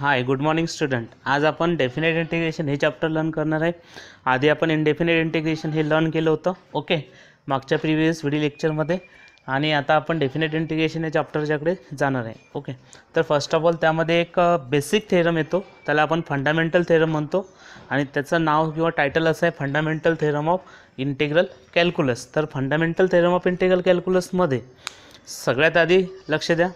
Hi good morning student आज आपण definite integration हे चॅप्टर लर्न करणार आहे. आधी आपण इनडेफिनेट इंटिग्रेशन हे लर्न केलं होतं. ओके मागच्या प्रिव्हियस व्हिडिओ लेक्चरमध्ये आणि आता आपण डेफिनेट इंटिग्रेशन या चॅप्टरच्याकडे जाणार आहे. ओके तर फर्स्ट ऑफ ऑल त्यामध्ये एक बेसिक थेरम येतो. त्याला आपण फंडामेंटल थेरम म्हणतो. आणि त्याचं नाव किंवा टायटल असं आहे fundamental theorem of integral calculus तर फंडामेंटल थेरम ऑफ इंटिग्रल कॅल्क्युलसमध्ये सगळ्यात आधी लक्ष द्या.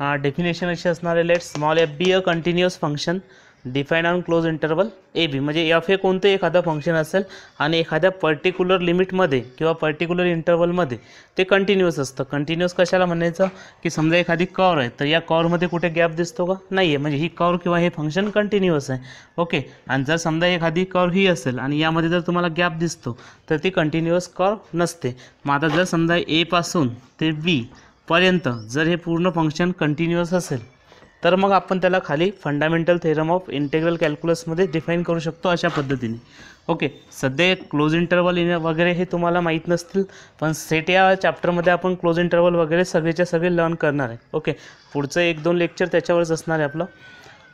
डेफिनेशन अशी असणार आहे let small f be a continuous function define on close interval a b म्हणजे एफ हे कोणतं एखादं फंक्शन असेल आणि एखाद्या पर्टिक्युलर लिमिटमध्ये किंवा पर्टिक्युलर इंटरवलमध्ये ते कंटिन्युअस असतं. कंटिन्युअस कशाला म्हणायचं? की समजा एखादी कॉर आहे तर या कॉरमध्ये कुठे गॅप दिसतो का? नाही आहे म्हणजे ही कॉर किंवा हे फंक्शन कंटिन्युअस आहे. ओके आणि जर समजा एखादी कॉर ही असेल आणि यामध्ये जर तुम्हाला गॅप दिसतो तर ती कंटिन्युअस कॉर नसते. मग आता जर समजा एपासून ते बी पर्यंत जर हे पूर्ण फंक्शन कंटिन्युअस असेल तर मग आपण त्याला खाली फंडामेंटल थेरम ऑफ इंटेग्रल कॅल्क्युलसमध्ये डिफाईन करू शकतो अशा पद्धतीने. ओके सध्या क्लोज इंटरवल वगैरे हे तुम्हाला माहीत नसतील पण सेट या चॅप्टरमध्ये आपण क्लोज इंटरवल वगैरे सगळेच्या सगळे लर्न करणार आहे. ओके पुढचं एक दोन लेक्चर त्याच्यावरच असणार आहे आपलं.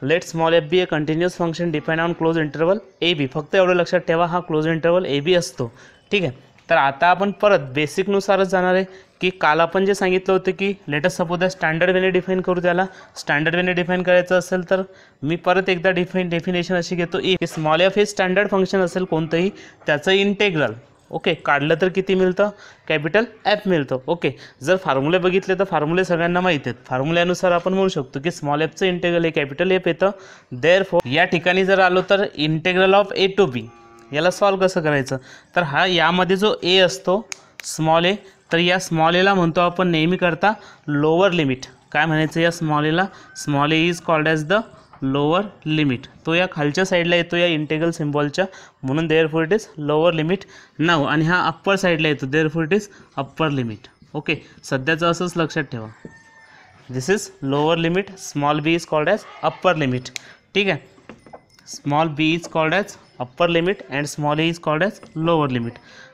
Let small f be a continuous function define on close interval a b फक्त एवढं लक्षात ठेवा हा क्लोज इंटरवल ए बी असतो. ठीक आहे तर आता आपण परत बेसिकनुसारच जाणार आहे. की काल आपण जे सांगितलं होतं की लेटस्ट सपोज त्या स्टँडर्ड वेने डिफाईन करू त्याला. स्टँडर्ड वेने डिफाईन करायचं असेल तर मी परत एकदा डिफाईन डेफिनेशन अशी घेतो. ई की स्मॉल एफ हे स्टँडर्ड फंक्शन असेल कोणतंही त्याचं इंटेग्रल ओके काढलं तर किती मिळतं? कॅपिटल ॲप मिळतं. ओके जर फॉर्म्युले बघितले तर फॉर्म्युले सगळ्यांना माहीत आहेत. फॉर्म्युल्यानुसार आपण म्हणू शकतो की स्मॉल एफचं इंटेग्रल हे कॅपिटल एफ येतं. देअर फोर या ठिकाणी जर आलो तर integral of a to b याला सॉल्व कसं करायचं? तर हा यामध्ये जो ए असतो स्मॉल ए तर या स्मॉल एला म्हणतो आपण नेहमी करता लोअर लिमिट काय म्हणायचं या स्मॉल एला small a is called as the lower limit तो या खालच्या साईडला येतो या इंटेगल सिम्बॉलच्या म्हणून therefore it is lower limit नाव आणि हा अप्पर साईडला येतो therefore it is upper limit okay सध्याचं असंच लक्षात ठेवा. This is lower limit small b is called as upper limit ठीक आहे? Small b is called as upper limit and small a is called as lower limit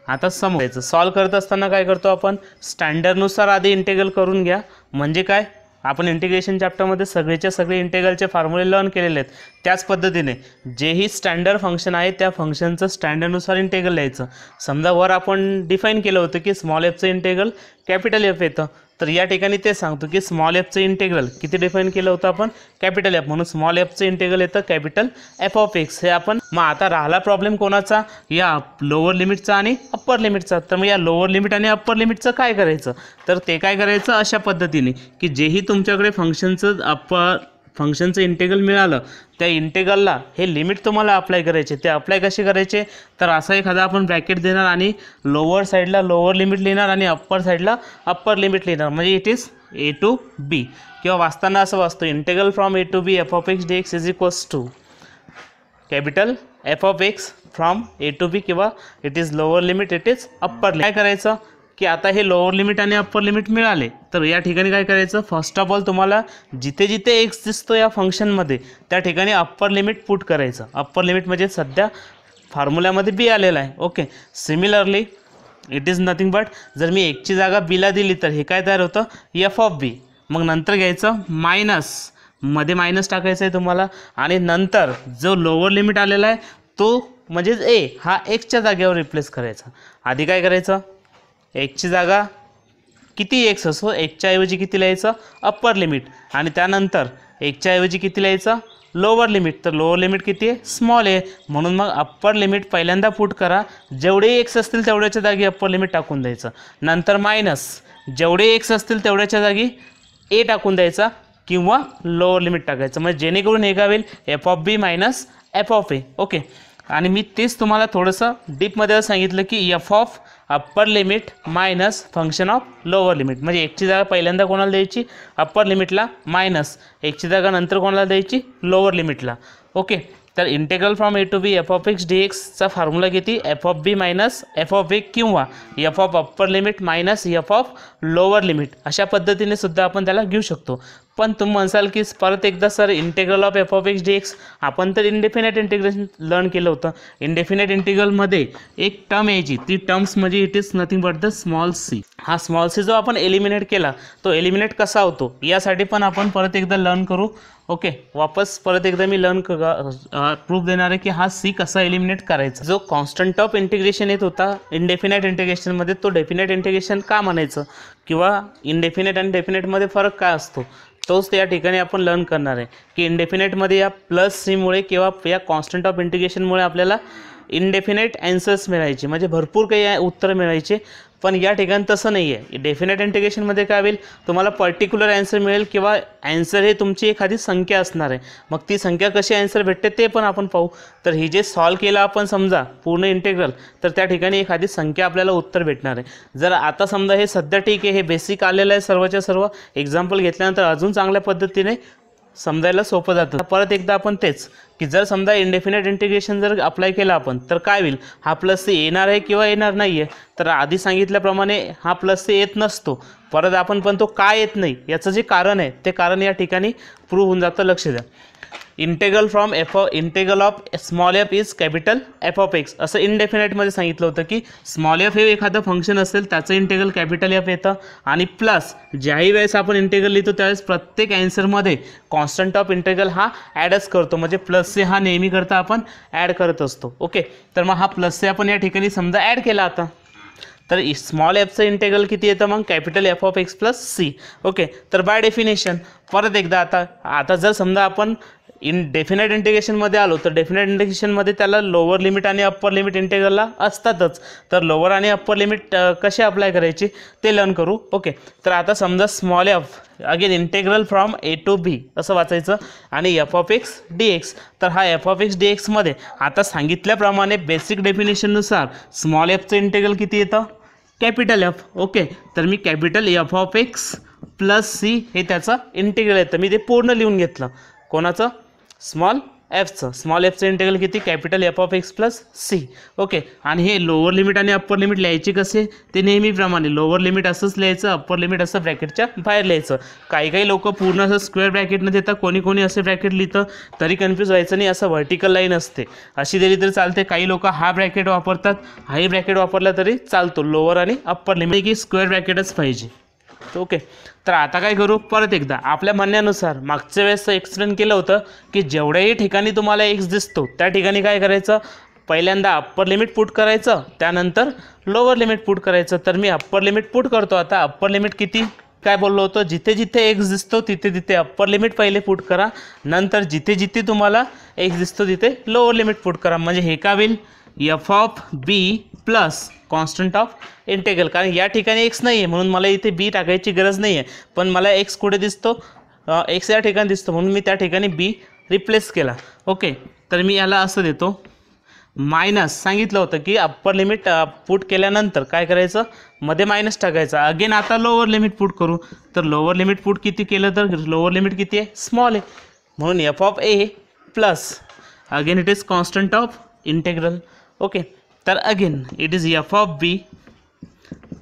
आता समजायचं solve करत असताना काय करतो आपण? स्टँडर्डनुसार आधी इंटेग्रल करून घ्या. म्हणजे काय? आपण इंटिग्रेशन चॅप्टरमध्ये सगळेच्या सगळे इंटेग्रलचे फॉर्म्युले लर्न केलेले आहेत. त्याच पद्धतीने जेही स्टँडर्ड फंक्शन आहे त्या फंक्शनचं स्टँडर्डनुसार इंटेग्रल लिहायचं. समजा वर आपण डिफाईन केलं होतं की स्मॉल एफचं इंटेग्रल कॅपिटल एफ येतं. तर या ठिकाणी ते सांगतो की स्मॉल एफचं इंटेग्रल किती डिफाईन केलं होतं आपण? कॅपिटल एफ म्हणून स्मॉल एफचं इंटेग्रल येतं कॅपिटल एफ ऑफ एक्स हे आपण मग आता राहिला प्रॉब्लेम कोणाचा? या लोअर लिमिटचा आणि अप्पर लिमिटचा तर मग या लोअर लिमिट आणि अप्पर लिमिटचं काय करायचं? तर ते काय करायचं? अशा पद्धतीने की जेही तुमच्याकडे फंक्शनचं अप्पर फंक्शनचं इंटेगल मिळालं त्या इंटेगलला हे लिमिट तुम्हाला अप्लाय करायचे. ते अप्लाय कसे करायचे? तर असा एखादा आपण ब्रॅकेट देणार आणि लोअर साईडला लोअर लिमिट लिहिणार आणि अप्पर साईडला अप्पर लिमिट लिहिणार. म्हणजे it is a to b किंवा वाचताना असं वाचतो integral from a to b f of x d x is equals to capital F of x from a to b किंवा it is lower limit it is upper काय करायचं? की आता हे लोअर लिमिट आणि अप्पर लिमिट मिळाले तर या ठिकाणी काय करायचं? फर्स्ट ऑफ ऑल तुम्हाला जिथे जिथे एक्स दिसतो या फंक्शनमध्ये त्या ठिकाणी अप्पर लिमिट पुट करायचं. अप्पर लिमिट म्हणजे सध्या फॉर्म्युल्यामध्ये बी आलेला आहे. Okay similarly it is nothing but जर मी एकची जागा बीला दिली तर हे काय तयार होतं? एफ ऑफ बी मग नंतर घ्यायचं मायनसमध्ये मायनस टाकायचं आहे तुम्हाला. आणि नंतर जो लोअर लिमिट आलेला आहे तो म्हणजेच ए हा एक्सच्या जागेवर रिप्लेस करायचा. आधी काय करायचं? एकची जागा किती एक्स असो एकच्या ऐवजी किती लिहायचं? अप्पर लिमिट आणि त्यानंतर एकच्या ऐवजी किती लिहायचं? लोअर लिमिट तर लोअर लिमिट किती आहे? स्मॉल आहे. म्हणून मग अप्पर लिमिट पहिल्यांदा पुट करा. जेवढे एक्स असतील तेवढ्याच्या जागी अप्पर लिमिट टाकून द्यायचं. नंतर मायनस जेवढे एक्स असतील तेवढ्याच्या जागी ए टाकून द्यायचा किंवा लोअर लिमिट टाकायचं. म्हणजे जेणेकरून हे गावेल f of b minus f of a okay आणि मी तेच तुम्हाला थोडंसं डीपमध्ये सांगितलं की f of upper limit minus function of lower limit म्हणजे एकची जागा पहिल्यांदा कोणाला द्यायची? अप्पर लिमिटला मायनस एकची जागा नंतर कोणाला द्यायची? लोअर लिमिटला ओके तर integral from a to b f of x d एक्सचा फॉर्म्युला किती? F of b minus f of a किंवा f of upper limit minus f of lower limit अशा पद्धतीने सुद्धा आपण त्याला घेऊ शकतो. पण तुम्ही म्हणसाल की परत एकदा sir integral of f of x d x आपण तर इंडेफिनेट इंटिग्रेशन लर्न केलं होतं. इंडेफिनेट इंटिग्रलमध्ये एक टर्म यायची. ती टर्म्स म्हणजे it is nothing but the small c हा स्मॉल सी जो आपण एलिमिनेट केला तो एलिमिनेट कसा होतो? यासाठी पण आपण परत एकदा लर्न करू. ओके वापस परत एकदा मी लर्न प्रूफ देणार आहे की हा सी कसा एलिमिनेट करायचा? जो कॉन्स्टंट ऑफ इंटिग्रेशन येत होता इंडेफिनेट इंटिग्रेशनमध्ये तो डेफिनेट इंटिग्रेशन का म्हणायचं? किंवा इनडेफिनेट आणि डेफिनेटमध्ये फरक काय असतो? तोच या ठिकाणी आपण लर्न करणार आहे. की इंडेफिनेटमध्ये या प्लस सीमुळे किंवा या कॉन्स्टंट ऑफ इंटिग्रेशनमुळे आपल्याला इनडेफिनेट ॲन्सर्स मिळायचे. म्हणजे भरपूर काही उत्तर मिळायचे. पण या ठिकाणी तसं नाही आहे डेफिनेट इंटिग्रेशनमध्ये काय होईल? तुम्हाला पर्टिक्युलर ॲन्सर मिळेल किंवा ॲन्सर हे तुमची एखादी संख्या असणार आहे. मग ती संख्या कशी ॲन्सर भेटते ते पण आपण पाहू. तर ही जे सॉल्व केलं आपण समजा पूर्ण इंटेग्रल तर त्या ठिकाणी एखादी संख्या आपल्याला उत्तर भेटणार आहे. जर आता समजा हे सध्या ठीक आहे हे बेसिक आलेलं आहे सर्वच्या सर्व. एक्झाम्पल घेतल्यानंतर अजून चांगल्या पद्धतीने समजायला सोपं जातं. परत एकदा आपण तेच की जर समजा इंडेफिनेट इंटिग्रेशन जर अप्लाय केलं आपण तर काय होईल? हा प्लस सी येणार आहे किंवा येणार नाही आहे तर आधी सांगितल्याप्रमाणे हा प्लस सी येत नसतो. परत आपण पण तो का येत नाही? याचं जे कारण आहे ते कारण या ठिकाणी प्रूव्ह होऊन जातं. लक्ष द्या. Integral from f integral of small f is capital F of x असं इनडेफिनेटमध्ये सांगितलं होतं की स्मॉल एफ हे एखादं फंक्शन असेल त्याचं इंटेगल कॅपिटल एफ येतं. आणि प्लस ज्याही वेळेस आपण इंटेगल लिहितो त्यावेळेस प्रत्येक ॲन्सरमध्ये कॉन्स्टंट ऑफ इंटेगल हा ॲडच करतो. म्हणजे प्लस से हा नेहमी करता आपण ॲड करत असतो. ओके तर मग हा प्लस से आपण या ठिकाणी समजा ॲड केला आता. तर स्मॉल एफचं इंटेगल किती येतं मग? Capital F of x plus c okay तर बाय डेफिनेशन परत एकदा आता आता जर समजा आपण इन डेफिनेट इंटिग्रेशनमध्ये आलो तर डेफिनेट इंटिग्रेशनमध्ये त्याला लोअर लिमिट आणि अप्पर लिमिट इंटेग्रलला असतातच. तर लोअर आणि अप्पर लिमिट कसे अप्लाय करायची? ते लर्न करू. ओके तर आता समजा small f again integral from a to b असं वाचायचं. आणि f of x d x तर हा एफ ऑफ एक्स डी एक्समध्ये आता सांगितल्याप्रमाणे बेसिक डेफिनेशननुसार स्मॉल एफचं इंटेग्रल किती येतं? कॅपिटल एफ ओके तर मी capital F of x plus c हे त्याचं इंटेग्रल येतं. मी ते पूर्ण लिहून घेतलं. कोणाचं? स्मॉल एफचं स्मॉल एफचं इंटेग्रल किती? Capital F of x plus c. Okay. आणि हे लोअर लिमिट आणि अप्पर लिमिट लिहायची कसे? ते नेहमीप्रमाणे लोअर लिमिट असंच लिहायचं अप्पर लिमिट असं ब्रॅकेटच्या बाहेर लिहायचं. काही काही लोक पूर्ण असं स्क्वेअर ब्रॅकेट न देता कोणी कोणी असे ब्रॅकेट लिहितं तरी कन्फ्यूज व्हायचं नाही असं व्हर्टिकल लाईन असते. अशी दिली तरी चालते. काही लोक हा ब्रॅकेट वापरतात हाही ब्रॅकेट वापरला तरी चालतो लोअर आणि अप्पर लिमिट की स्क्वेअर ब्रॅकेटच पाहिजे. ओके. तर आता काय करू? परत एकदा. आपल्या म्हणण्यानुसार मागच्या वेळेस एक्सप्लेन केलं होतं की जेवढ्याही ठिकाणी तुम्हाला एक्स दिसतो त्या ठिकाणी काय करायचं? पहिल्यांदा अप्पर लिमिट पुट करायचं त्यानंतर लोअर लिमिट पुट करायचं. तर मी अप्पर लिमिट पुट करतो आता. अप्पर लिमिट किती? काय बोललो होतो? जिथे जिथे एक्स दिसतो तिथे तिथे अप्पर लिमिट पहिले पुट करा. नंतर जिथे जिथे तुम्हाला एक्स दिसतो तिथे लोअर लिमिट पुट करा. म्हणजे हे का होईल? F of b plus constant of integral कारण या ठिकाणी एक्स नाही आहे म्हणून मला इथे बी टाकायची गरज नाही आहे पण मला एक्स कुठे दिसतो? एक्स या ठिकाणी दिसतो म्हणून मी त्या ठिकाणी बी रिप्लेस केला. ओके तर मी याला असं देतो. मायनस सांगितलं होतं की अप्पर लिमिट पुट केल्यानंतर काय करायचं? मध्ये मायनस टाकायचं. अगेन आता लोअर लिमिट पुट करू. तर लोअर लिमिट पुट किती केलं तर? लोअर लिमिट किती आहे? स्मॉल आहे. म्हणून f of a plus again it is constant of integral okay तर again it is f of b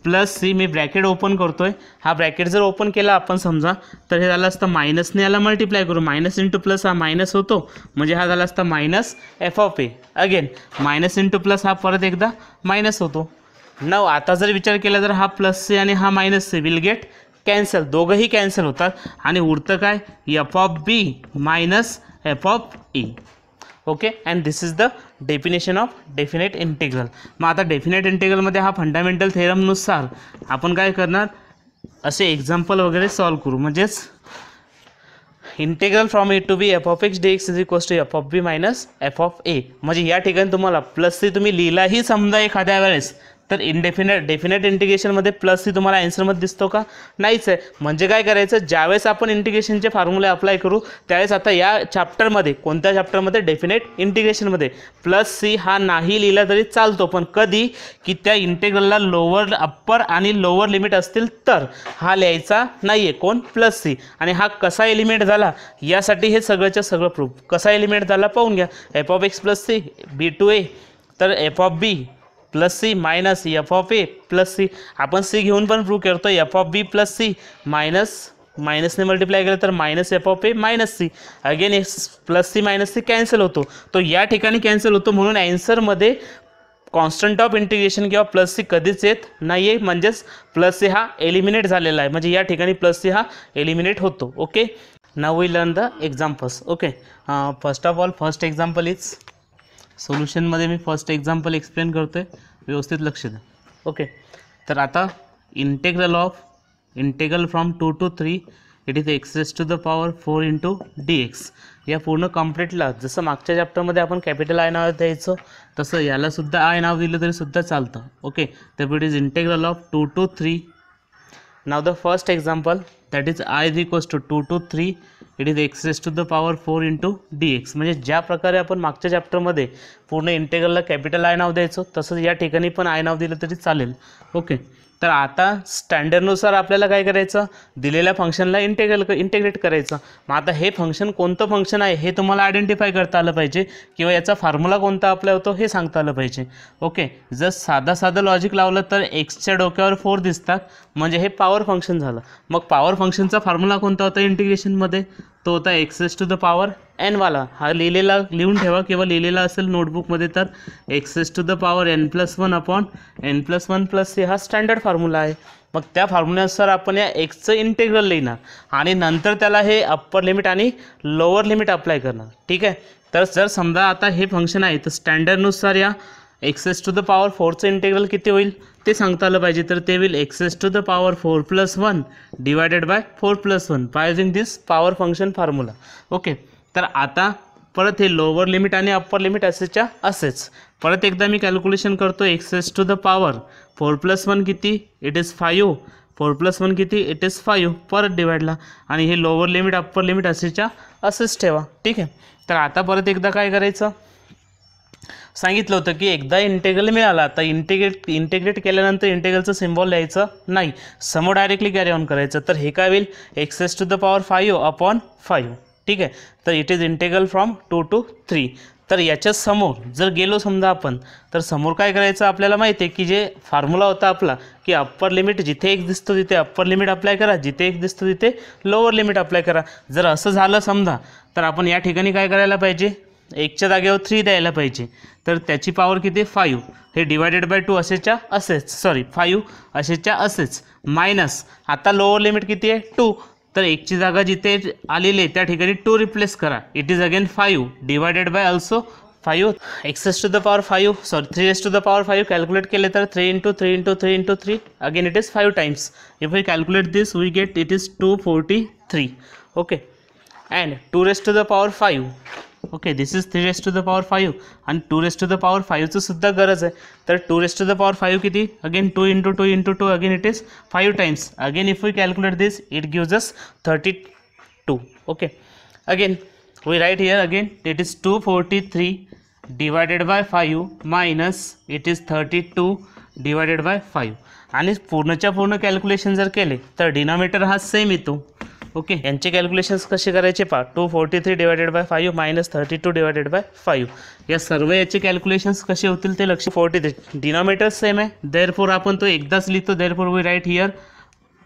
plus c me bracket open करतो आहे हा ब्रॅकेट जर ओपन केला आपण समजा तर हे झालं असतं मायनसने याला मल्टिप्लाय करू. मायनस इंटू प्लस हा मायनस होतो. म्हणजे हा झाला असता minus f of a again minus into plus हा परत एकदा मायनस होतो. नव आता जर विचार केला तर हा प्लस सी आणि हा minus c will get cancel दोघंही कॅन्सल होतात. आणि उरतं काय? F of b minus f of e okay and this is the definition of definite integral मग आता डेफिनेट इंटेग्रलमध्ये हा फंडामेंटल थेरमनुसार आपण काय करणार? असे एक्झाम्पल वगैरे सॉल्व करू. म्हणजेच integral from a to b f of x d x is equals to f of b minus f of a म्हणजे या ठिकाणी तुम्हाला प्लस सी तुम्ही लिहिलाही समजा एखाद्या वेळेस. तर इनडेफिनेट डेफिनेट इंटिग्रेशनमध्ये प्लस सी तुम्हाला ॲन्सरमध्ये दिसतो का? नाहीच आहे. म्हणजे काय करायचं? ज्यावेळेस आपण इंटिग्रेशनचे फॉर्म्युले अप्लाय करू त्यावेळेस आता या चॅप्टरमध्ये कोणत्या चॅप्टरमध्ये डेफिनेट इंटिग्रेशनमध्ये प्लस सी हा नाही लिहिला तरी चालतो पण कधी? की त्या इंटेग्रलला लोअर अप्पर आणि लोअर लिमिट असतील तर. हा लिहायचा नाही आहे कोण? प्लस सी आणि हा कसा एलिमेंट झाला? यासाठी हे सगळंच्या सगळं प्रूफ कसा एलिमेंट झाला? पाहून घ्या. F of x plus c b to a तर f of b plus c minus f of a plus c. आपण सी घेऊन पण प्रूव्ह करतो f of b plus c minus minus multiply केलं तर minus f of a minus c. Again x plus c minus c cancel होतो. तो या ठिकाणी कॅन्सल होतो म्हणून ॲन्सरमध्ये कॉन्स्टंट ऑफ इंटिग्रेशन किंवा प्लस सी कधीच येत नाही आहे म्हणजेच प्लस सी हा एलिमिनेट झालेला आहे. म्हणजे या ठिकाणी प्लस सी हा एलिमिनेट होतो. Okay now we learn the examples okay first of all first example is सोल्युशनमध्ये मी फर्स्ट एक्झाम्पल एक्सप्लेन करतो आहे व्यवस्थित लक्ष द्या. ओके तर आता integral of integral from two to three it is x raise to the power four into d x या पूर्ण कम्प्लीटला जसं मागच्या चॅप्टरमध्ये आपण कॅपिटल आय नाव द्यायचं तसं यालासुद्धा आय नाव दिलं तरीसुद्धा चालतं. ओके तर it is integral of two to three now the first example that is I is equals to two to three it is x raise to the power four into d x म्हणजे ज्या प्रकारे आपण मागच्या चॅप्टरमध्ये पूर्ण इंटेग्रलला capital I नाव द्यायचो तसंच या ठिकाणी पण आय नाव दिलं तरी चालेल. ओके तर आता स्टँडर्डनुसार आपल्याला काय करायचं? दिलेल्या फंक्शनला इंटेग्रल इंटेग्रेट करायचं. मग आता हे फंक्शन कोणतं फंक्शन आहे हे तुम्हाला आयडेंटिफाय करता आलं पाहिजे किंवा याचा फॉर्म्युला कोणता आपला होतो हे सांगता आलं पाहिजे. ओके जर साधा साधं लॉजिक लावलं तर एक्सच्या डोक्यावर फोर दिसतात. म्हणजे हे पॉवर फंक्शन झालं. मग पॉवर फंक्शनचा फॉर्म्युला कोणता होता इंटिग्रेशनमध्ये तो होता x raise to the power एनवाला हा लिहिलेला लिहून ठेवा किंवा लिहिलेला असेल नोटबुकमध्ये तर x raise to the power n plus one upon n plus one plus c हा स्टँडर्ड फॉर्म्युला आहे. मग त्या फॉर्म्युल्यानुसार आपण या एक्सचं इंटेग्रल लिहिणार. आणि नंतर त्याला हे अप्पर लिमिट आणि लोअर लिमिट अप्लाय करणार. ठीक आहे? तर जर समजा आता हे फंक्शन आहे तर स्टँडर्डनुसार या x raise to the power फोरचं integral किती होईल? ते सांगता आलं पाहिजे. तर ते होईल x raise to the power four plus one divided by four plus one by this power function formula okay तर आता परत हे लोअर लिमिट आणि अप्पर लिमिट असेच्या असेच. परत एकदा मी कॅल्क्युलेशन करतो x raise to the power four plus one किती? It is five four plus one किती? इट इज फायू परत डिवाइडला आणि हे लोअर लिमिट अप्पर लिमिट असेच्या असेच ठेवा. ठीक आहे? तर आता परत एकदा काय करायचं? सांगितलं होतं की एकदा इंटेग्रल मिळाला आता इंटेग्रेट इंटेग्रेट केल्यानंतर इंटेग्रलचं सिम्बॉल लिहायचं नाही. समोर डायरेक्टली कॅरी ऑन करायचं. तर हे काय होईल? X raise to the power five upon five ठीक आहे? तर it is integral from two to three तर याच्या समोर जर गेलो समजा आपण तर समोर काय करायचं आपल्याला माहिती आहे की जे फॉर्म्युला होता आपला की अप्पर लिमिट जिथे एक दिसतो तिथे अप्पर लिमिट अप्लाय करा जिथे एक दिसतो तिथे लोअर लिमिट अप्लाय करा. जर असं झालं समजा तर आपण या ठिकाणी काय करायला पाहिजे? एकच्या जागेवर थ्री द्यायला पाहिजे. तर त्याची पॉवर किती? फाईव्ह हे डिवायडेड बाय टू असेच्या असेच. सॉरी फाईव्ह असेच्या असेच. मायनस आता लोअर लिमिट किती आहे? टू तर एकची जागा जिथे आलेली आहे त्या ठिकाणी टू रिप्लेस करा. It is again five divided by also five x raise to the power five sorry three raise to the power five calculate केले तर three into three into three into three again it is five times if we calculate this we get it is two forty three okay and two raise to the power five okay this is three raised to the power five आणि two raised to the power फाईव्हचं सुद्धा गरज आहे. तर two raised to the power five किती? Again two into two into two again it is five times again if we calculate this it gives us thirty two okay again we write here again it is two forty three divided by five minus it is thirty two divided by five आणि पूर्णच्या पूर्ण calculation जर केले तर denominator हा same येतो. Okay यांचे calculations कसे करायचे पा two forty three divided by five minus thirty two divided by five या सर्व याचे कॅल्क्युलेशन्स कसे होतील ते लक्ष फोर्टी थ्री डिनॉमिनेटर सेम आहे. देअर फोर आपण तो एकदाच लिहितो. Therefore we write here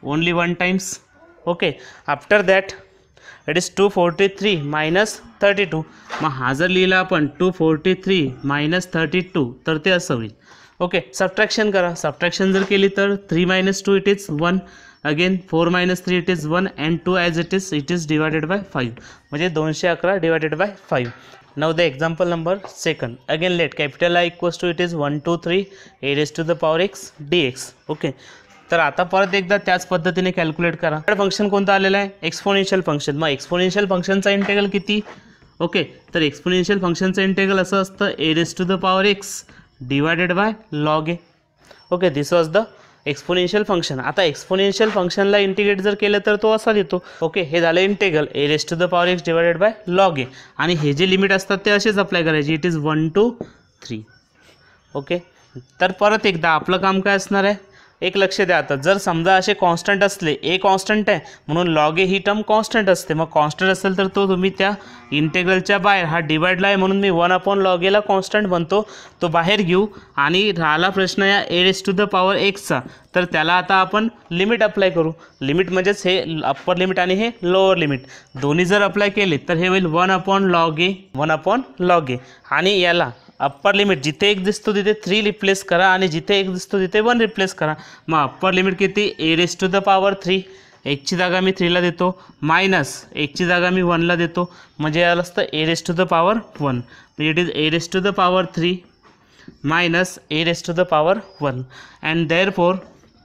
only one times okay after that it is two forty three minus thirty two मग हा जर लिहिला आपण two forty three minus thirty two तर ते असं होईल. ओके सबट्रॅक्शन करा. सबट्रॅक्शन जर केली तर three minus two it is one again four minus three it is one and two as it is it is divided by five म्हणजे दोनशे अकरा divided by five now the example number second again let capital I equals to it is one to three a raise to the power x d x okay तर आता परत एकदा त्याच पद्धतीने calculate करा. फंक्शन कोणतं आलेलं आहे? एक्सपोनेन्शियल फंक्शन मग एक्सपोनेन्शियल फंक्शनचा इंटेगल किती? ओके तर एक्सपोनेन्शियल फंक्शनचं इंटेगल असं असतं a raise to the power x divided by log a okay this was the exponential function आता एक्सपोनेन्शियल फंक्शनला इंटिग्रेट जर केलं तर तो असा देतो ओके हे झालं integral a raised to the power x divided by log a आणि हे जे लिमिट असतात ते असेच अप्लाय करायचे. It is one two three okay तर परत एकदा आपलं काम काय असणार आहे? एक लक्ष द्या आता. जर समजा असे कॉन्स्टंट असले ए कॉन्स्टंट आहे म्हणून लॉग ए ही टर्म कॉन्स्टंट असते. मग कॉन्स्टंट असेल तर तो तुम्ही त्या इंटेग्रलच्या बाहेर हा डिवाइडला आहे म्हणून मी वन अपॉन लॉग एला कॉन्स्टंट बनतो तो बाहेर घेऊ आणि राहिला प्रश्न या a raise to the power एक्सचा तर त्याला आता आपण लिमिट अप्लाय करू. लिमिट म्हणजेच हे अप्पर लिमिट आणि हे लोअर लिमिट दोन्ही जर अप्लाय केले तर हे होईल one upon log a one upon log a आणि याला अप्पर लिमिट जिथे एक दिसतो तिथे थ्री रिप्लेस करा आणि जिथे एक दिसतो तिथे वन रिप्लेस करा. मग अप्पर लिमिट किती? A raise to the power three एकची जागा मी थ्रीला देतो. मायनस एकची जागा मी वनला देतो. म्हणजे याला असतं a raise to the power one म्हणजे it is a raise to the power three minus a raise to the power one and therefore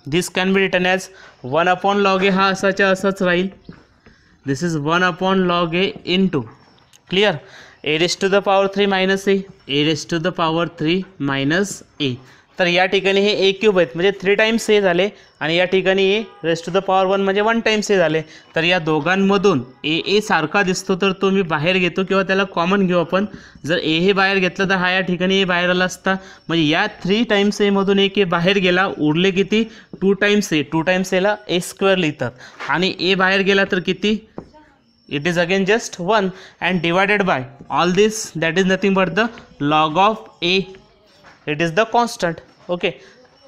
this can be written as one upon log a हा असाच्या असाच राहील. This is one upon log a into clear a raise to the power three minus a a raise to the power three minus a तर या ठिकाणी हे ए cube आहेत. म्हणजे थ्री टाईम्स ए झाले आणि या ठिकाणी a raise to the power one म्हणजे वन टाईम्स ए झाले. तर या दोघांमधून ए ए सारखा दिसतो तर तो मी बाहेर घेतो किंवा त्याला कॉमन घेऊ आपण. जर ए हे बाहेर घेतलं तर हा या ठिकाणी ए बाहेर आला असता. म्हणजे या थ्री टाईम्स एमधून एक ए बाहेर गेला उरले किती? Two times a two times एला ए स्क्वेअर लिहितात. आणि ए बाहेर गेला तर किती? it is again just 1 and divided by all this that is nothing but the log of a it is the constant okay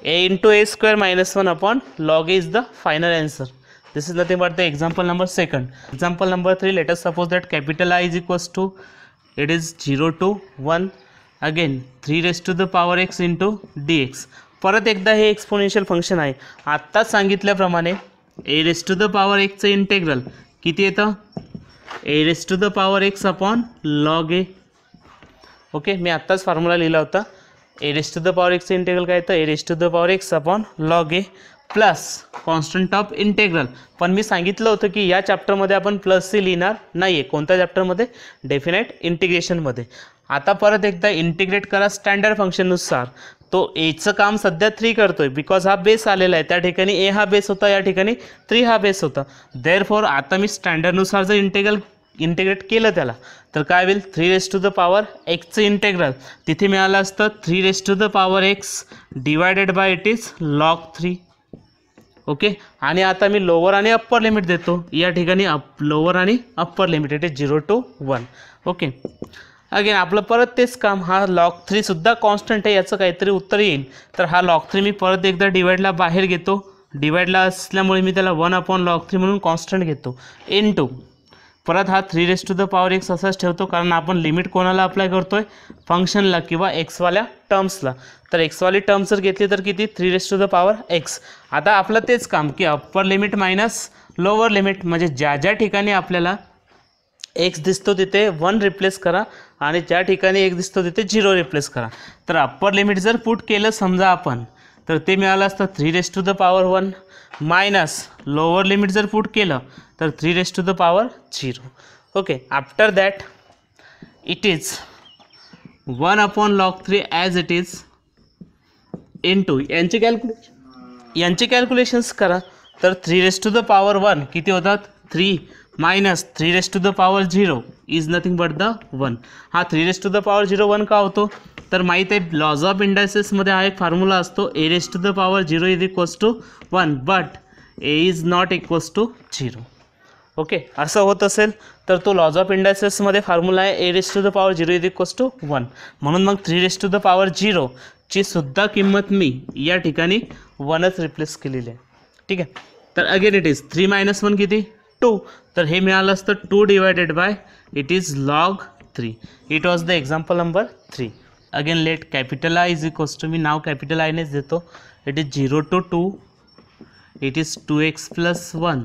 a into a square minus 1 upon log a is the final answer this is nothing but the example number second example number 3 let us suppose that capital i is equals to it is 0 to 1 again 3 raised to the power x into dx परत एकदा हे exponential function आहे आत्ताच सांगितल्याप्रमाणे e raise to the power एक्सचं integral किती येतं A raise to the power x upon log a okay मी आत्ताच formula लिहिला होता. A raise to the power x integral काय येतं? A raise to the power x upon log a plus constant of integral पण मी सांगितलं होतं की या चॅप्टरमध्ये आपण प्लस सी लिहिणार नाही आहे कोणत्या चॅप्टरमध्ये डेफिनेट इंटिग्रेशनमध्ये आता परत एकदा इंटिग्रेट करा स्टँडर्ड फंक्शननुसार तो एचं काम सध्या थ्री करतो आहे बिकॉज हा बेस आलेला आहे. त्या ठिकाणी ए हा बेस होता या ठिकाणी थ्री हा बेस होता. देअर फॉर आता मी स्टँडर्डनुसार जर इंटेग्रल इंटिग्रेट केलं त्याला तर काय होईल? Three raise to the power एक्सचं integral तिथे मिळालं असतं three raise to the power x divided by it is log three okay आणि आता मी लोअर आणि अप्पर लिमिट देतो. या ठिकाणी अप लोअर आणि upper limit it is zero to one okay again आपलं परत तेच काम हा लॉग थ्रीसुद्धा कॉन्स्टंट आहे याचं काहीतरी उत्तर येईल. तर हा लॉग थ्री मी परत एकदा डिवाईडला बाहेर घेतो. डिवाईडला असल्यामुळे मी त्याला वन अपॉन लॉग थ्री म्हणून कॉन्स्टंट घेतो. इन टू परत हा three raise to the power x असाच ठेवतो कारण आपण लिमिट कोणाला अप्लाय करतो आहे फंक्शनला किंवा एक्सवाल्या टर्म्सला तर एक्सवाली टर्म्स जर घेतली तर किती? Three raise to the power x आता आपलं तेच काम की upper limit minus lower limit म्हणजे ज्या ज्या ठिकाणी आपल्याला एक्स दिसतो तिथे वन रिप्लेस करा. आणि ज्या ठिकाणी एक दिसतो तिथे झिरो रिप्लेस करा. तर अप्पर लिमिट जर पुट केलं समजा आपण तर ते मिळालं असतं three raise to the power one minus lower limit जर पुट केलं तर three raise to the power zero okay after that it is one upon log three as it is into यांचे कॅल्क्युलेशन यांचे कॅल्क्युलेशन्स करा. तर three raise to the power one किती होतात? Three minus three raise to the power zero is nothing but the one हा three raise to the power zero one का होतो? तर माहीत आहे लॉज ऑफ इंडायसेसमध्ये हा एक फॉर्म्युला असतो a raise to the power zero is equals to one but a is not equals to zero okay असं होत असेल तर तो लॉज ऑफ इंडायसेसमध्ये फॉर्म्युला आहे a raise to the power zero is equals to one म्हणून मग three raise to the power झिरोची सुद्धा किंमत मी या ठिकाणी वनच रिप्लेस केलेली आहे. ठीक आहे? तर again it is three minus one किती? टू तर हे मिळालं असतं two divided by it is log three it was the example number three again let capital I is equals to मी नाव कॅपिटल आयनेच देतो. It is zero to two it is two x plus one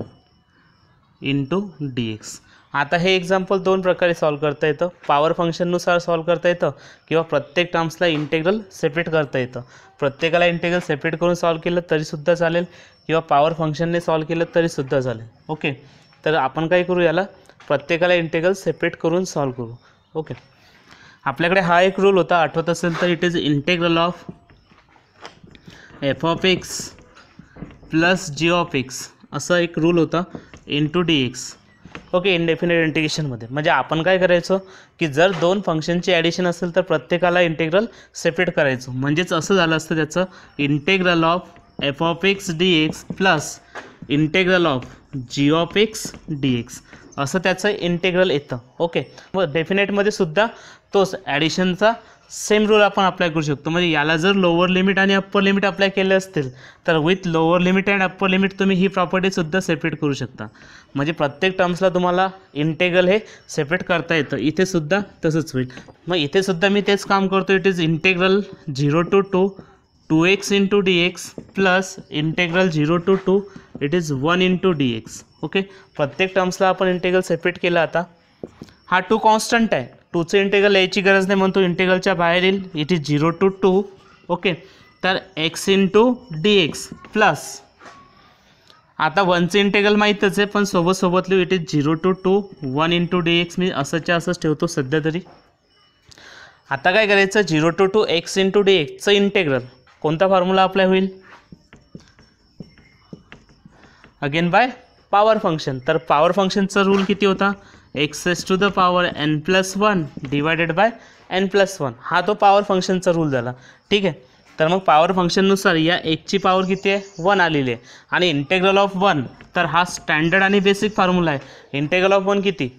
into d x आता हे example दोन प्रकारे solve करता येतं. Power फंक्शननुसार solve करता येतं. किंवा प्रत्येक टर्म्सला इंटेग्रल सेपरेट करता येतं. प्रत्येकाला इंटेग्रल सेपरेट करून सॉल्व केलं तरीसुद्धा चालेल. किंवा पॉवर फंक्शनने सॉल्व केलं तरीसुद्धा चालेल. ओके तर आपण काय करू याला? प्रत्येकाला इंटेग्रल सेपरेट करून सॉल्व करू. ओके आपल्याकडे हा एक रूल होता आठवत असेल तर it is integral of f of x plus g of x असा एक रूल होता into d x okay indefinite इंटिग्रेशनमध्ये म्हणजे आपण काय करायचं की जर दोन फंक्शनची ॲडिशन असेल तर प्रत्येकाला इंटेग्रल सेपरेट करायचो. म्हणजेच असं झालं असतं त्याचं integral of f of x d x plus integral of g of x d x असं त्याचं इंटेग्रल येतं. ओके व डेफिनेटमध्ये सुद्धा तोच ॲडिशनचा सेम रूल आपण अप्लाय करू शकतो. म्हणजे याला जर लोअर लिमिट आणि अप्पर लिमिट अप्लाय केले असतील तर with lower limit and upper limit तुम्ही ही प्रॉपर्टीसुद्धा सेपरेट करू शकता. म्हणजे प्रत्येक टर्म्सला तुम्हाला इंटेग्रल हे सेपरेट करता येतं. इथेसुद्धा तसंच होईल. मग इथेसुद्धा मी तेच काम करतो. It is integral zero to two two x into d x plus integral zero to two it is one into d x okay प्रत्येक टर्म्सला आपण इंटेग्रल सेपरेट केला आता. हा टू कॉन्स्टंट आहे. टूचं इंटेग्रल यायची गरज नाही म्हणतो इंटेग्रलच्या बाहेर येईल. It is zero to two okay तर x into d x plus आता वनचं इंटेग्रल माहीतच आहे पण सोबत सोबत लिहू it is zero to two one into d x मी असंच्या असंच ठेवतो सध्या तरी. आता काय करायचं? Zero to two x into d एक्सचं integral कोणता फॉर्म्युला अप्लाय होईल? अगेन बाय पॉवर फंक्शन तर पॉवर फंक्शनचा रूल किती होता? X raise to the power n plus one divided by n plus one हा तो पॉवर फंक्शनचा रूल झाला. ठीक आहे? तर मग पॉवर फंक्शननुसार या एकची पॉवर किती आहे? वन आलेली आहे. आणि इंटेग्रल ऑफ वन तर हा स्टँडर्ड आणि बेसिक फॉर्म्युला आहे. इंटेग्रल ऑफ वन किती?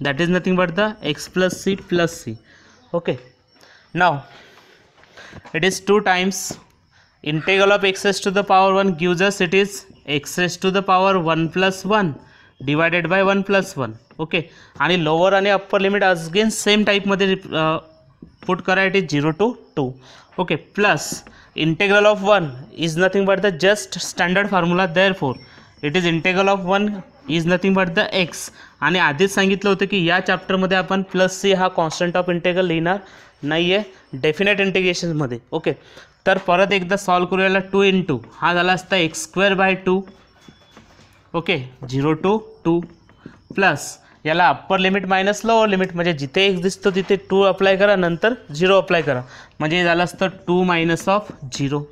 That is nothing but the x plus c plus c okay now it is 2 times. Integral of x raised to the power 1 gives us it is x raised to the power 1 plus 1 divided by 1 plus 1 okay आणि lower आणि upper limit again same टाईपमध्ये put करा it is zero to two okay plus integral of one is nothing but the just standard formula therefore it is integral of one is nothing but the x आणि आधीच सांगितलं होतं की या चॅप्टरमध्ये आपण प्लस सी हा कॉन्स्टंट ऑफ इंटेग्रल लिहिणार. नाही आहे डेफिनेट इंटिग्रेशनमध्ये ओके तर परत एकदा सॉल्व करूयाला टू इन टू हा झाला असता x square by two okay zero to two plus याला upper limit minus lower limit म्हणजे जिथे एक्स दिसतो तिथे टू अप्लाय करा नंतर झिरो अप्लाय करा. म्हणजे झालं असतं टू मायनस ऑफ झिरो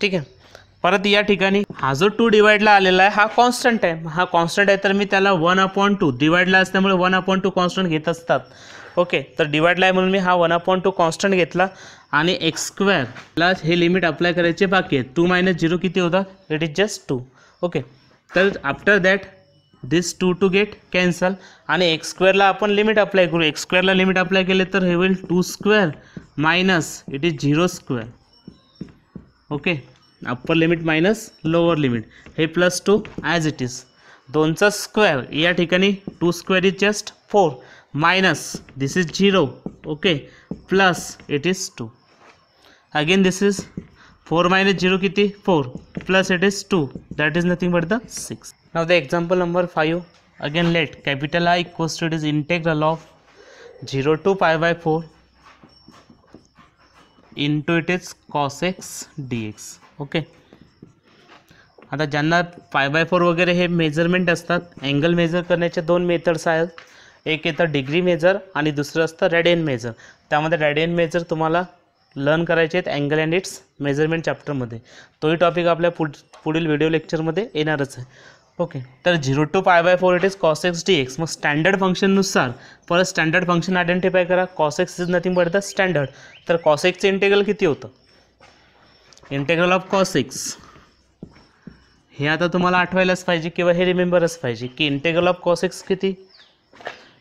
ठीक? आहे परत या ठिकाणी. हा जो टू डिवाइडला आलेला आहे हा कॉन्स्टंट आहे. हा कॉन्स्टंट आहे तर मी त्याला वन अपॉइंट टू डिवाइडला असल्यामुळे वन अपॉइंट टू कॉन्स्टंट घेत असतात. ओके तर डिवाइडला आहे म्हणून मी हा वन अपॉन टू कॉन्स्टंट घेतला आणि एक्स स्क्वेअरला हे लिमिट अप्लाय करायचे बाकी आहे टू मायनस झिरो किती होता? It is just two okay तर after that this two two get cancel आणि एक्स स्क्वेअरला आपण लिमिट अप्लाय करू. एक्स स्क्वेअरला लिमिट अप्लाय केले तर हे होईल two square minus it is zero square okay upper limit minus lower limit हे plus two as it is दोनचा स्क्वेअर या ठिकाणी two square is just four minus this is zero okay plus it is two again this is four minus zero किती? Four plus it is two that is nothing but the six now the example number five again let capital I equals to it is integral of zero to pi by four into it is cos x d x okay आता ज्यांना five by four वगैरे हे measurement असतात angle major करण्याचे दोन methods आहेत. एक येतं डिग्री मेजर आणि दुसरं असतं रेडियन मेजर त्यामध्ये रेडियन मेजर तुम्हाला लर्न करायचे आहेत अँगल अँड इट्स मेजरमेंट चॅप्टरमध्ये तोही टॉपिक आपल्या पुढ पुढील व्हिडिओ लेक्चरमध्ये येणारच आहे. ओके तर zero to pi by four it is cos x d x मग स्टँडर्ड फंक्शननुसार परत स्टँडर्ड फंक्शन आयडेंटिफाय करा. Cos x is nothing but the standard तर कॉस एक्सचं इंटेग्रल किती होतं? इंटेग्रल ऑफ कॉस एक्स हे आता तुम्हाला आठवायलाच पाहिजे किंवा हे रिमेंबरच पाहिजे की इंटेग्रल ऑफ कॉस एक्स किती?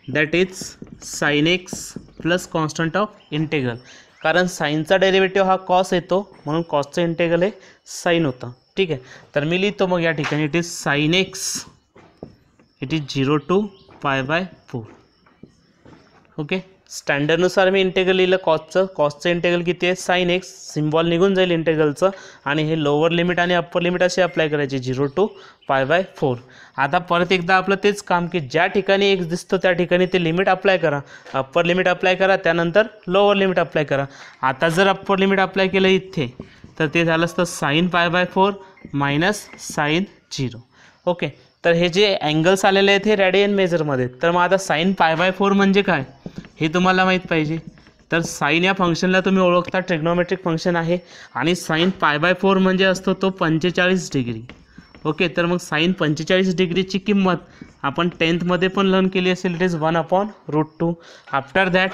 That is sine x plus constant of integral कारण साईनचा डेरिव्हेटिव्ह हा कॉस येतो म्हणून कॉसचं इंटेगल हे साईन होतं. ठीक आहे? तर मी लिहितो मग या ठिकाणी. It is sine x it is zero to pi by four okay स्टँडर्डनुसार मी इंटेगल लिहिलं कॉसचं कॉसचं इंटेगल किती आहे? साईन एक्स सिम्बॉल निघून जाईल इंटेगलचं आणि हे लोअर लिमिट आणि अप्पर लिमिट असे अप्लाय करायचे. Zero to pi by four आता परत एकदा आपलं तेच काम की ज्या ठिकाणी एक्स दिसतं त्या ठिकाणी ते लिमिट अप्लाय करा. अप्पर लिमिट अप्लाय करा त्यानंतर लोअर लिमिट अप्लाय करा. आता जर अप्पर लिमिट अप्लाय केलं इथे तर ते झालं असतं sine pi by four minus sine zero okay तर हे जे अँगल्स आलेले आहेत हे रेडियन मेजरमध्ये तर मग आता साईन पाय बाय फोर म्हणजे काय? हे तुम्हाला माहीत पाहिजे. तर साईन या फंक्शनला तुम्ही ओळखता ट्रिग्नॉमेट्रिक फंक्शन आहे. आणि साईन पाय बाय फोर म्हणजे असतो तो पंचेचाळीस डिग्री ओके तर मग साईन पंचेचाळीस डिग्रीची किंमत आपण टेन्थमध्ये पण लर्न केली असेल. It is one upon root two after that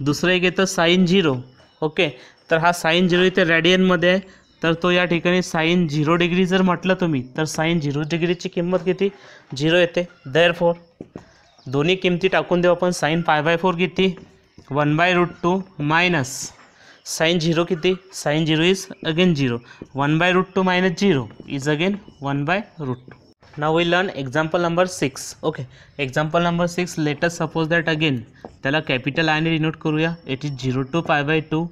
दुसरं एक येतं साईन झिरो. ओके तर हा साईन झिरो इथे रॅडियनमध्ये आहे. तर तो या ठिकाणी साईन झिरो डिग्री जर म्हटलं तुम्ही तर साईन झिरो डिग्रीची किंमत किती? झिरो येते. देअर फोर दोन्ही किमती टाकून देऊ आपण. साईन फाय बाय फोर किती? One by root two minus sine zero किती? Sine zero is again zero one by root two minus zero is again one by root two now we learn example number six okay example number six let's suppose that again त्याला capital आयने denote करूया. It is zero to pi by two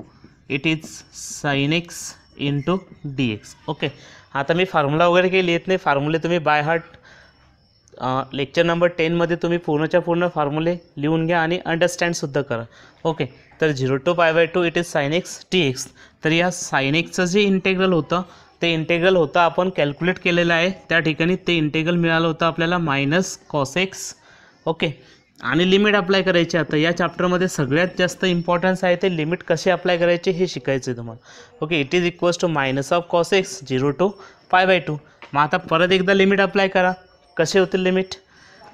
it is sine x into d x okay आता मी formula वगैरे काही लिहित नाही. फॉर्म्युले तुम्ही बाय हार्ट लेक्चर नंबर टेनमध्ये तुम्ही पूर्णच्या पूर्ण फॉर्म्युले लिहून घ्या आणि अंडरस्टँडसुद्धा करा. ओके तर zero to pi by two it is sine x d x तर या साईन एक्सचं जे इंटेग्रल होतं ते इंटेग्रल होतं आपण कॅल्क्युलेट केलेलं आहे. त्या ठिकाणी ते इंटेग्रल मिळालं होतं आपल्याला मायनस कॉस एक्स ओके आणि लिमिट अप्लाय करायची आता या चॅप्टरमध्ये सगळ्यात जास्त इम्पॉर्टन्स आहे ते लिमिट कसे अप्लाय करायचे हे शिकायचं आहे तुम्हाला. Okay it is equals to minus of cos x zero to pi by two मग आता परत एकदा लिमिट अप्लाय करा. कसे होतील लिमिट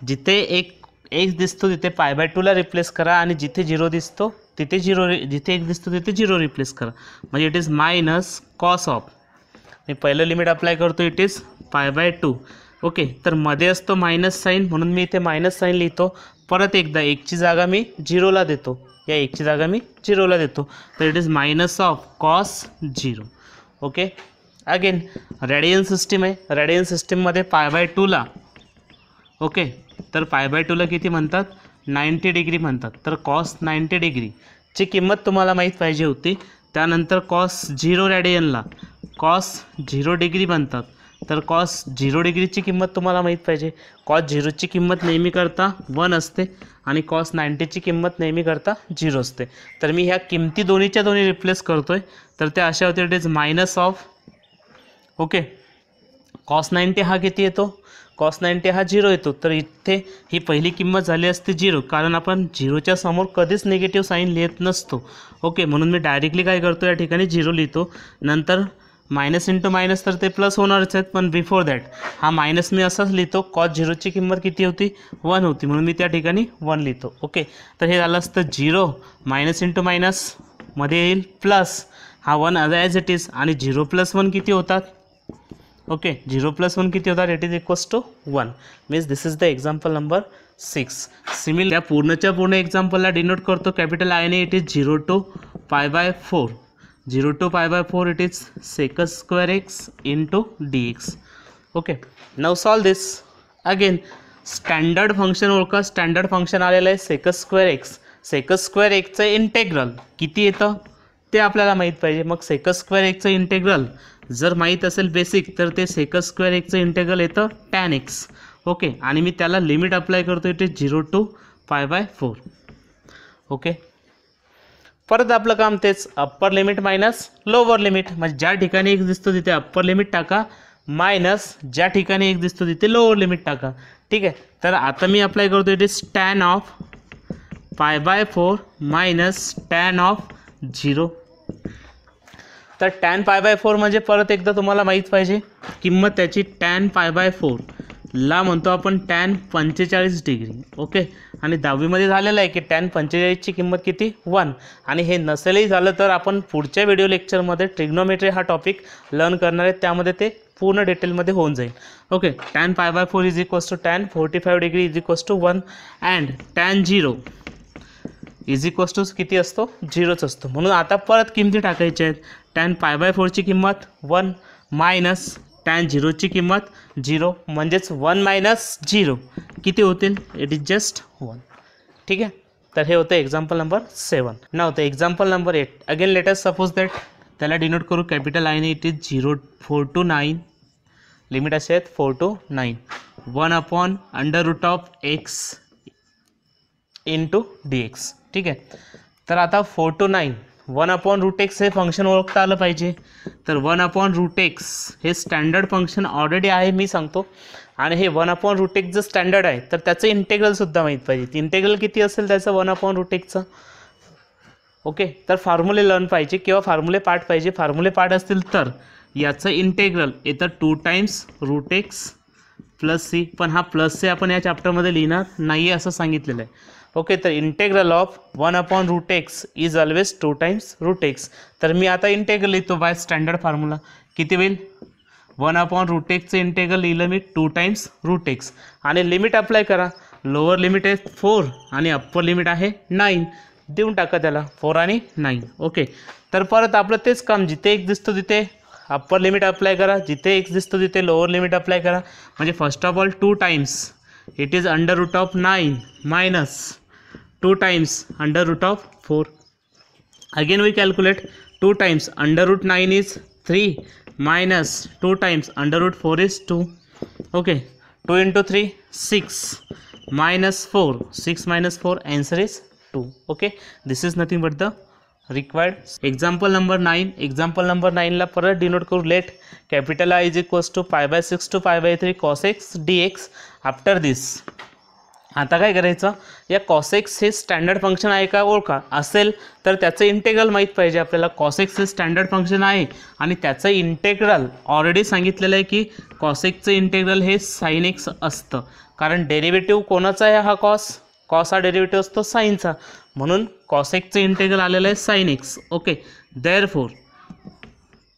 जिथे एक एक दिसतो तिथे पाय बाय टूला रिप्लेस करा आणि जिथे झिरो दिसतो तिथे झिरो जिथे एक दिसतो तिथे झिरो रिप्लेस करा. म्हणजे it is minus cos of मी पहिलं लिमिट अप्लाय करतो it is pi by two okay तर मध्ये असतो मायनस साईन म्हणून मी इथे मायनस साईन लिहितो. परत एकदा एकची जागा मी झिरोला देतो. या एकची जागा मी झिरोला देतो. तर it is minus of cos zero okay again radian system आहे. रॅडियन सिस्टीममध्ये पाय बाय टूला ओके तर फाय बाय टूला किती म्हणतात? नाईंटी डिग्री म्हणतात. तर कॉस नाईंटी डिग्रीची किंमत तुम्हाला माहीत पाहिजे होती. त्यानंतर कॉस झिरो रॅडियनला कॉस झिरो डिग्री म्हणतात. तर कॉस झिरो डिग्रीची किंमत तुम्हाला माहीत पाहिजे. कॉस झिरोची किंमत नेहमी करता वन असते आणि कॉस नाईंटीची किंमत नेहमी करता झिरो असते. तर मी ह्या किमती दोन्हीच्या दोन्ही रिप्लेस करतो आहे तर त्या अशा होते it is minus of okay cos ninety हा किती येतो? कॉस नाईंटी हा झिरो येतो. तर इथे ही पहिली किंमत झाली असते झिरो कारण आपण झिरोच्या समोर कधीच निगेटिव्ह साईन लिहित नसतो. ओके म्हणून मी डायरेक्टली काय करतो या ठिकाणी झिरो लिहितो. नंतर मायनस इंटू मायनस तर ते प्लस होणारच आहेत पण बिफोर दॅट हा मायनस मी असाच लिहितो. कॉस झिरोची किंमत किती होती? वन होती. म्हणून मी त्या ठिकाणी वन लिहितो. ओके तर हे झालं असतं झिरो मायनस इंटू मायनसमध्ये येईल प्लस हा वन ॲज इट इज आणि झिरो प्लस वन किती होतात? ओके झिरो प्लस वन किती होता? It is equals to one means this is the example number six similar त्या पूर्णच्या पूर्ण एक्झाम्पलला डिनोट करतो. Capital आयने it is zero to pi by four zero to pi by four it is sec square x into d x okay now solve this again standard function ओळखा. Standard function आलेलं आहे sec square x sec square एक्सचं integral किती येतं? ते आपल्याला माहीत पाहिजे. मग सेकस स्क्वेअर एक्सचं इंटेग्रल जर माहीत असेल बेसिक तर ते सेकस स्क्वेअर एक्सचं इंटेगल येतं टॅन एक्स ओके आणि मी त्याला लिमिट अप्लाय करतो इथे zero to pi by four okay परत आपलं काम तेच upper limit minus lower limit म्हणजे ज्या ठिकाणी एक दिसतो तिथे अप्पर लिमिट टाका मायनस ज्या ठिकाणी एक दिसतो तिथे लोअर लिमिट टाका. ठीक आहे? तर आता मी अप्लाय करतो it is tan of pi by four minus tan of zero तर टॅन पाय बाय फोर म्हणजे परत एकदा तुम्हाला माहीत पाहिजे किंमत त्याची टॅन पाय बाय फोर ला म्हणतो आपण टॅन पंचेचाळीस डिग्री ओके आणि दहावीमध्ये झालेलं आहे की टॅन पंचेचाळीसची किंमत किती? वन आणि हे नसेलही झालं तर आपण पुढच्या व्हिडिओ लेक्चरमध्ये ट्रिग्नोमेट्री हा टॉपिक लर्न करणार आहे. त्यामध्ये ते पूर्ण डिटेलमध्ये होऊन जाईल. Okay tan pi by four is equals to tan forty five degree is equals to one and tan zero is equals to किती असतो? झिरोच असतो. म्हणून आता परत किमती टाकायच्या आहेत. टॅन पाय बाय फोरची किंमत वन मायनस टॅन झिरोची किंमत झिरो म्हणजेच वन मायनस झिरो किती होतील? इट इज जस्ट वन ठीक आहे? तर हे होतं एक्झाम्पल नंबर सेवन ना होतं example number eight again let's suppose that त्याला डिनोट करू. Capital आयने it is zero four to nine limit असे आहेत four to nine one upon under root of x into d x ठीक आहे? तर आता four to nine one upon root x हे function ओळखता आलं पाहिजे. तर वन अपॉन रूट एक्स हे स्टँडर्ड फंक्शन ऑलरेडी आहे मी सांगतो. आणि हे वन अपॉन रूट एक्स जर स्टँडर्ड आहे तर त्याचं इंटेग्रलसुद्धा माहीत पाहिजे. इंटेग्रल किती असेल त्याचं? वन अपॉन रूट एक्सचं. ओके? तर फॉर्म्युले लर्न पाहिजे किंवा फॉर्म्युले पार्ट पाहिजे. फॉर्म्युले पार्ट असतील तर याचं इंटेग्रल येतं two times root x plus c पण हा प्लस सी आपण या चॅप्टरमध्ये लिहिणार नाही आहे असं सांगितलेलं आहे. ओके तर integral of one upon root x is always two times root x तर मी आता इंटेग्रल लिहितो बाय स्टँडर्ड फॉर्म्युला किती होईल? वन अपॉन रूट एक्सचं इंटेग्रल लिहिलं मी टू टाइम्स रूट एक्स आणि लिमिट अप्लाय करा. लोअर लिमिट आहे फोर आणि अप्पर लिमिट आहे नाईन देऊन टाका त्याला फोर आणि नाईन ओके तर परत आपलं तेच काम जिथे एक दिसतो तिथे अप्पर लिमिट अप्लाय करा. जिथे एक्स दिसतो तिथे लोअर लिमिट अप्लाय करा. म्हणजे first of all two times it is under root of nine minus two times under root of four again we calculate 2 times under root 9 is 3 minus 2 times under root 4 is 2 okay 2 into 3 6 minus 4 6 minus 4 answer is 2 okay this is nothing but the required example number 9 example number 9 ला परत denote करू let capital I is equals to pi by six two pi by three cos x d x after this आता काय करायचं? या cos x हे standard function आहे का ओळखा. असेल तर त्याचं इंटेग्रल माहीत पाहिजे. आपल्याला कॉसेक्स हे स्टँडर्ड फंक्शन आहे. आणि त्याचं इंटेग्रल ऑलरेडी सांगितलेलं आहे की कॉसेक्सचं इंटेग्रल हे साईन एक्स असतं. कारण डेरिव्हेटिव्ह कोणाचा आहे हा कॉस कॉस हा डेरिव्हेटिव्ह असतो साईनचा म्हणून कॉसेक्सचं इंटेग्रल आलेलं आहे sine x okay therefore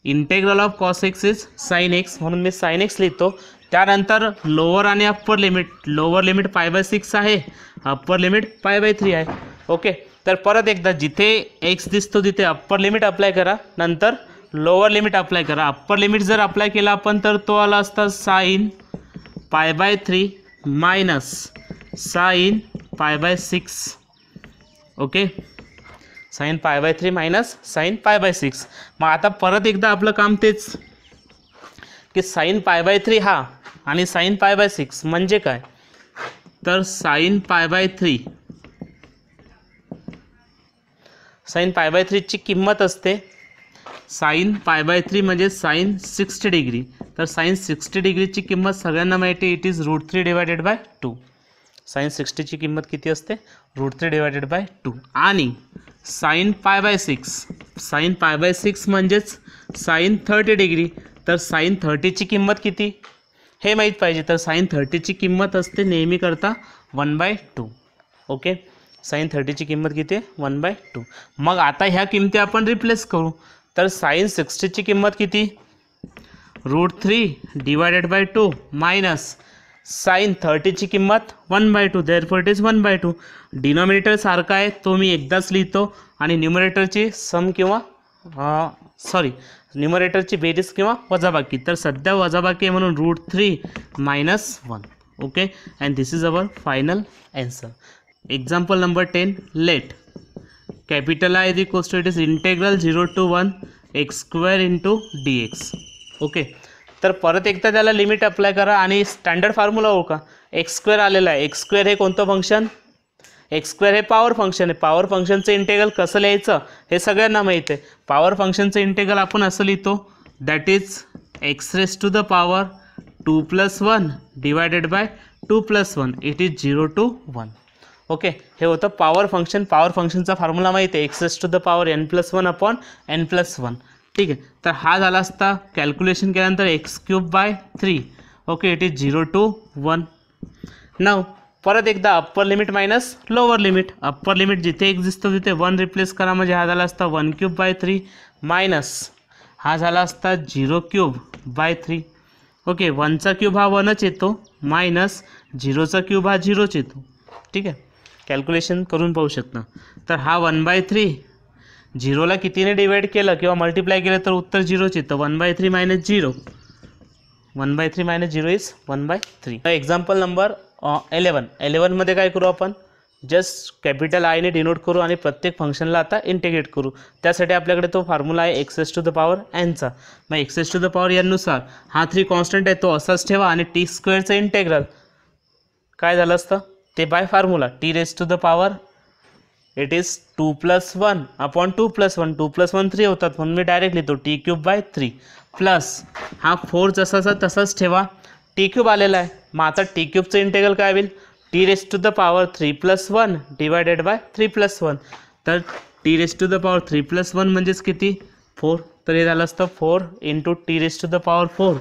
integral of cos x is sine x म्हणून मी साईन एक्स लिहितो. त्यानंतर लोअर आणि upper limit lower limit pi by six आहे upper limit pi by three आहे. ओके तर परत एकदा जिथे एक्स दिसतो तिथे अप्पर लिमिट अप्लाय करा. नंतर लोअर लिमिट अप्लाय करा. अप्पर लिमिट जर अप्लाय केला आपण तर तो आला असता sine pi by three minus sine pi by six okay sine pi by three minus sine pi by six मग आता परत एकदा आपलं काम तेच. की साईन पाय बाय थ्री हा आणि साईन पाय बाय सिक्स म्हणजे काय? तर sine pi by three. Sine pi by थ्रीची किंमत असते. साईन पाय बाय थ्री म्हणजे साईन सिक्स्टी डिग्री. तर साईन सिक्स्टी डिग्रीची किंमत सगळ्यांना माहिती it is root three divided by two sine सिक्स्टीची किंमत किती असते? Root three divided by two आणि sine pi by six sine pi by six म्हणजेच साईन थर्टी डिग्री. तर साईन थर्टीची किंमत किती? हे माहीत पाहिजे. तर साईन थर्टीची किंमत असते नेहमी करता one by two. Okay? Sine थर्टीची किंमत किती? आहे वन बाय टू. मग आता ह्या किमती आपण रिप्लेस करू. तर साईन सिक्स्टीची किंमत किती? Root three divided by two minus sine थर्टीची किंमत one by two. Therefore it is one by two. Denominator सारखा आहे. तो मी एकदाच लिहितो. आणि न्युमरेटरची सम किंवा सॉरी न्युमरेटरची बेरीज किंवा वजाबाकी. तर सध्या वजाबाकी आहे म्हणून root three minus one okay and this is our final answer example number ten let capital I denote it is integral zero to one x square into d x okay तर परत एकदा त्याला लिमिट अप्लाय करा आणि standard formula ओळखा x square आलेला आहे. X square हे कोणतं फंक्शन एक्स स्क्वेअर हे पॉवर फंक्शन आहे. पॉवर फंक्शनचं इंटेगल कसं लिहायचं? हे सगळ्यांना माहीत आहे. पॉवर फंक्शनचं इंटेगल आपण असं लिहितो. That is x raise to the power two plus one divided by two plus one it is zero to one okay हे होतं पॉवर फंक्शन पॉवर फंक्शनचा फॉर्म्युला माहिती आहे. X raise to the power n plus one upon n plus one ठीक आहे? तर हा झाला असता कॅल्क्युलेशन केल्यानंतर x cube by three okay it is zero to one now परत एकदा upper limit minus lower limit upper limit जिथे एक दिसतो तिथे वन रिप्लेस करा. म्हणजे हा झाला असता one cube by three minus हा झाला असता zero cube by three okay वनचा cube हा वनच येतो. मायनस झिरोचा क्यूब हा झिरोच येतो. ठीक आहे? कॅल्क्युलेशन करून पाहू शकता. तर हा वन बाय थ्री झिरोला कितीने डिवाईड केलं किंवा मल्टिप्लाय केलं तर उत्तर झिरोच येतं. One by three minus zero one by three minus zero is one by three example number eleven एलेवनमध्ये काय करू आपण? जस्ट कॅपिटल आयने डिनोट करू आणि प्रत्येक फंक्शनला आता इंटिग्रेट करू. त्यासाठी आपल्याकडे तो फॉर्म्युला आहे x raise to the power एनचा मग एक्सेस टू द पॉवर यानुसार हा थ्री कॉन्स्टंट आहे तो असाच ठेवा आणि टी स्क्वेअरचं इंटेग्रल काय झालं असतं? ते by formula T raise to the power it is two plus one upon two plus one two plus one three होतात. म्हणून मी डायरेक्ट लिहितो T cube by three plus हा फोर जसाचा तसाच ठेवा. टी क्यूब आलेला आहे. मग आता टी क्यूबचं इंटेगल काय होईल? T raise to the power three plus one divided by three plus one तर T raise to the power three plus one म्हणजेच किती? फोर तर हे झालं असतं four into T raise to the power four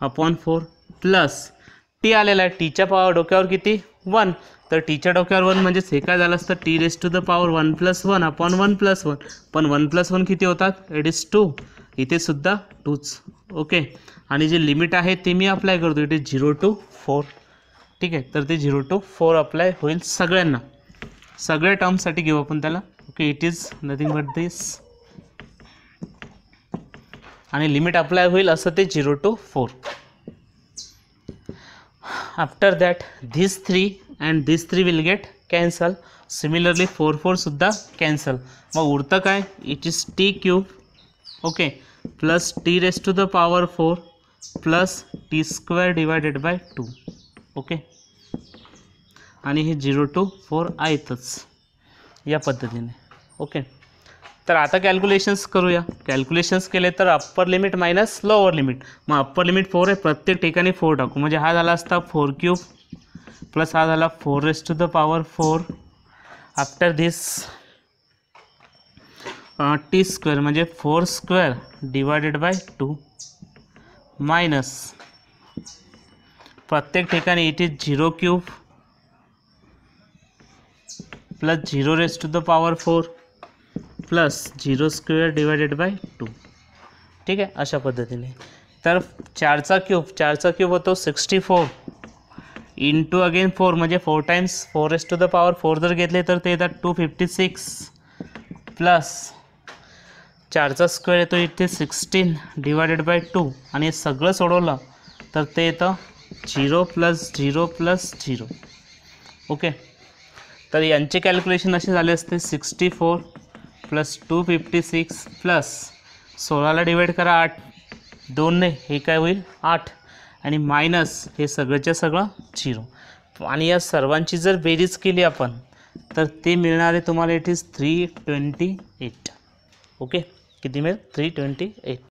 upon four plus T आलेला आहे. टीच्या पॉवर डोक्यावर किती? वन तर टीच्या डोक्यावर वन म्हणजेच हे काय झालं असतं? T raise to the power one plus one upon one plus one पण वन प्लस वन किती होतात? इट इज टू इथे सुद्धा टूच ओके आणि जे लिमिट आहे ते मी अप्लाय करतो it is zero to four ठीक आहे? तर ते झिरो टू फोर अप्लाय होईल सगळ्यांना. सगळ्या टर्मसाठी घेऊ आपण त्याला. Okay it is nothing but this आणि लिमिट अप्लाय होईल असं ते zero to four after that this three and this three will get cancel similarly four फोरसुद्धा cancel मग उरतं काय? It is T cube okay plus T raise to the power four plus T square divided by two okay? आणि हे zero to four आहेतच या पद्धतीने okay? तर आता कॅल्क्युलेशन्स करूया. कॅल्क्युलेशन्स केले तर upper limit minus lower limit मग अप्पर लिमिट फोर आहे प्रत्येक ठिकाणी फोर टाकू. म्हणजे हा झाला असता फोर क्यूब प्लस हा झाला four raise to the power four after this T square म्हणजे four square divided by two minus. प्रत्येक ठिकाणी it is zero cube plus zero raise to the power four plus zero square divided by two ठीक आहे? अशा पद्धतीने. तर चारचा cube चारचा क्यूब होतो sixty four into again four म्हणजे four times four as to the power four जर घेतले तर ते येतात टू फिफ्टी सिक्स प्लस चारचा स्क्वेअर येतो इथे सिक्स्टीन डिवायडेड बाय टू आणि हे सगळं सोडवलं तर ते येतं zero plus zero plus zero okay तर यांचे कॅल्क्युलेशन असे झाले असते sixty four plus two fifty six plus सोळाला डिवाईड करा आठ. दोनने हे काय होईल? आठ. आणि मायनस हे सगळंच्या सगळं झिरो आणि या सर्वांची जर बेरीज केली आपण तर ते मिळणारे तुम्हाला it is three twenty eight okay किती मिळेल? Three twenty eight